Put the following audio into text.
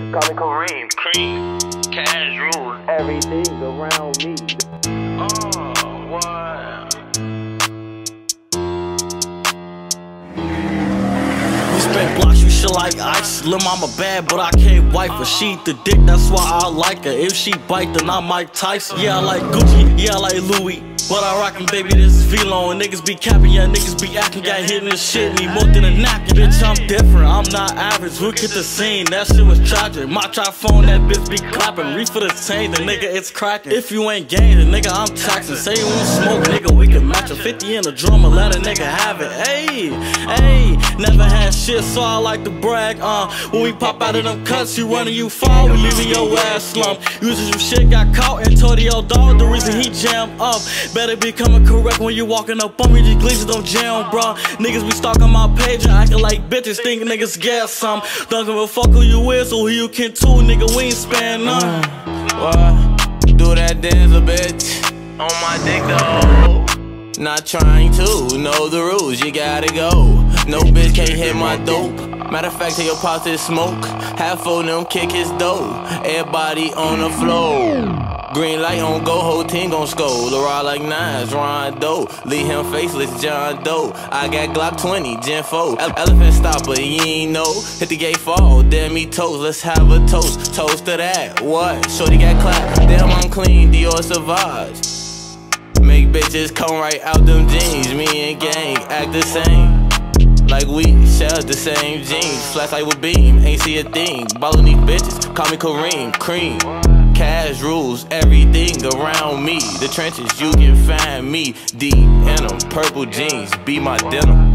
Call me Kareem. Cream, cash rules. Everything around me. We spent blocks, you shit like ice. Lil' mama bad, but I can't wipe her. She the dick, that's why I like her. If she bite, then I Mike Tyson. Yeah, I like Gucci, yeah, I like Louis. But I rockin', baby, this is V-Lo And niggas be capping, yeah, niggas be acting Got hit in the shit, need more than a napkin Bitch, I'm different, I'm not average Look at the scene, that shit was tragic My triphone, that bitch be clapping Reach for the chain, the nigga, it's cracking If you ain't gang, the nigga, I'm taxing Say you want smoke, nigga, we can match a 50 in the drummer, let a nigga have it Hey, hey, never had shit, so I like to brag Uh, when we pop out of them cuts, you running, you fall We leaving your ass slump Using some shit, got caught and told your dog The reason he jammed up Better be coming correct when you walking up on me. These glitches don't jam, bro. Niggas be stalking my page and acting like bitches, think niggas get some. Don't give a fuck who you is or who you can too, nigga. We ain't span none. What? Do that dance a bitch. On my dick though. Not trying to know the rules, you gotta go. No bitch can't hit my dope. Matter of fact, take your pops to smoke. Half of them kick his dough. Everybody on the floor. Green light on go, whole team gon' scold. Ride like nines, Rondo. Leave him faceless, John Doe. I got Glock 20, Gen 4. Ele- Elephant stopper, you ain't know. Hit the gate fall, damn me toast. Let's have a toast. Toast to that. What? Shorty got clapped. Damn, I'm clean, Dior Sauvage. Make bitches come right out them jeans. Me and gang act the same. Like we share the same jeans. Flashlight with beam, ain't see a thing. Ballin' these bitches, call me Kareem, cream. Cash rules everything around me. The trenches, you can find me deep in them. Purple jeans, be my denim.